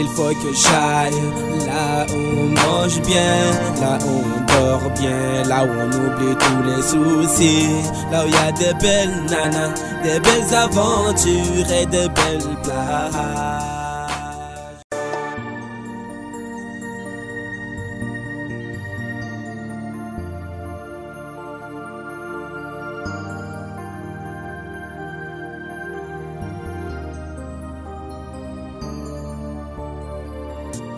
Il faut que j'aille là où on mange bien, là où on dort bien, là où on oublie tous les soucis, là où il y a des belles nanas, des belles aventures et des belles plages.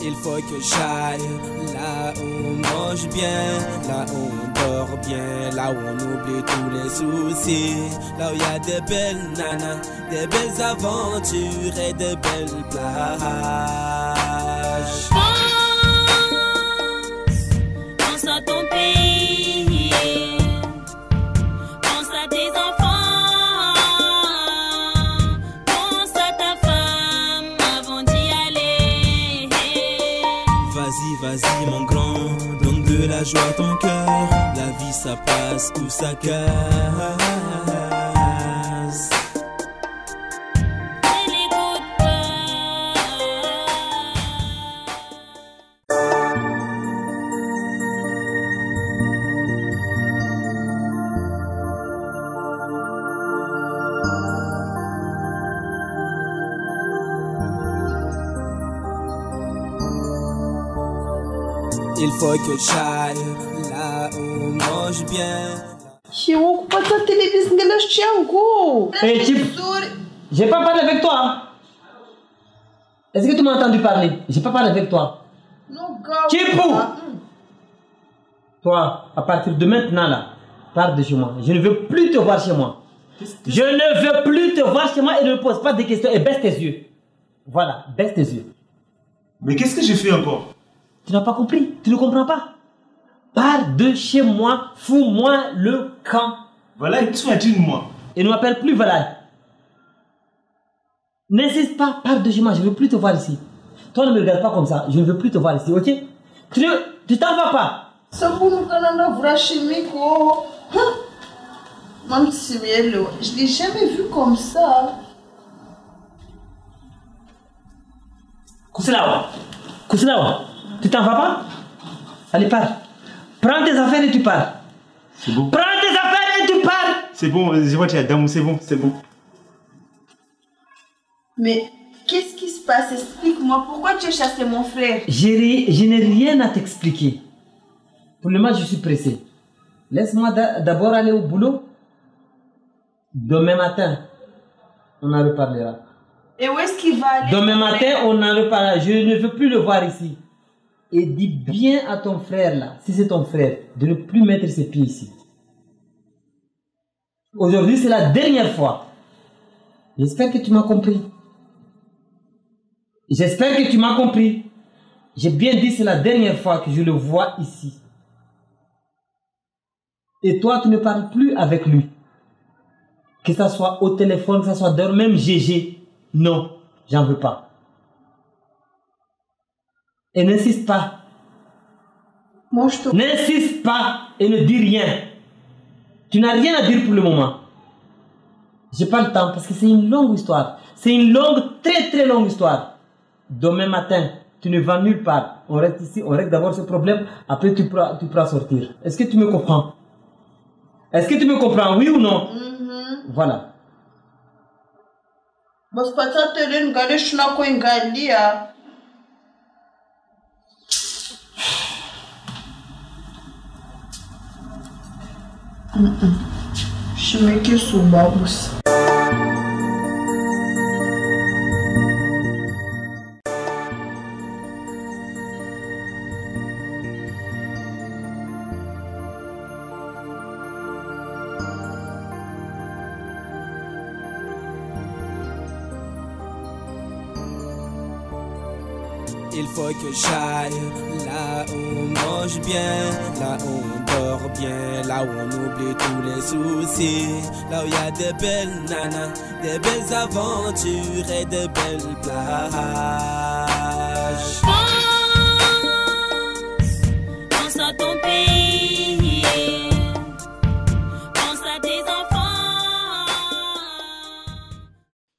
Il faut que j'aille là où on mange bien, là où on dort bien, là où on oublie tous les soucis, là où il y a des belles nanas, des belles aventures et des belles plages. Vas-y, vas-y, mon grand, donne de la joie à ton cœur. La vie, ça passe ou ça casse. Il faut que j'aille là où on mange bien. Chiou, kupata television ngelashti yangu. Eh, Chip. Nzuri. J'ai pas parlé avec toi. hein. Est-ce que tu m'as entendu parler? J'ai pas parlé avec toi. Mm. Toi, à partir de maintenant là, pars de chez moi. Je ne veux plus te voir chez moi. Je ne veux plus te voir chez moi et ne me pose pas de questions et baisse tes yeux. Voilà, baisse tes yeux. Mais qu'est-ce que j'ai fait encore? Tu n'as pas compris? Tu ne comprends pas? Pars de chez moi, fous-moi le camp. Voilà, tu m'as dit moi. Et ne m'appelle plus Valal. N'insiste pas, pars de chez moi, je ne veux plus te voir ici. Toi ne me regarde pas comme ça, je ne veux plus te voir ici, ok? Tu ne tu t'en vas pas. Je l'ai jamais vu comme ça. Kouselawa, Kouselawa, tu t'en vas pas Allez, pars. Prends tes affaires et tu pars. C'est bon. Prends tes affaires et tu pars. C'est bon, je vois, tu as Damou, c'est bon, c'est bon. Mais qu'est-ce qui se passe? Explique-moi pourquoi tu as chassé mon frère? Ri- Je n'ai rien à t'expliquer. Pour le moment, je suis pressé. Laisse-moi d'a- d'abord aller au boulot. Demain matin, on en reparlera. Et où est-ce qu'il va aller? Demain matin, on en reparlera. Je ne veux plus le voir ici. Et dis bien à ton frère là, si c'est ton frère, de ne plus mettre ses pieds ici. Aujourd'hui, c'est la dernière fois. J'espère que tu m'as compris. J'espère que tu m'as compris. J'ai bien dit c'est la dernière fois que je le vois ici. Et toi, tu ne parles plus avec lui. Que ça soit au téléphone, que ça soit dehors, même GG. Non, j'en veux pas. Et n'insiste pas. N'insiste pas et ne dis rien. Tu n'as rien à dire pour le moment. J'ai pas le temps parce que c'est une longue histoire. C'est une longue, très très longue histoire. Demain matin, tu ne vas nulle part. On reste ici, on règle d'abord ce problème. Après, tu pourras, tu pourras sortir. Est-ce que tu me comprends? Est-ce que tu me comprends, oui ou non? Mhm. Voilà. Uh -uh. Shimekisu, Balbus. Il faut que j'aille là où on mange bien, là où on dort bien, là où on oublie tous les soucis, là où il y a des belles nanas, des belles aventures et des belles plages. Pense, pense à ton pays, pense à tes enfants.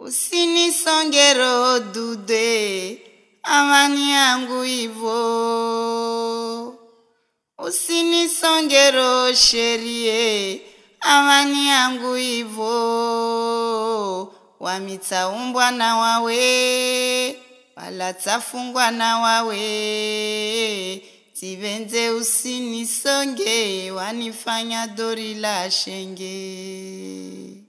usinisongero dude amani yangu ivo, usinisongero sherie. Amani yangu ivo, wamitaumbwa na wawe. Wala tafungwa na wawe. Tivenze usinisonge. Wanifanya dori la shenge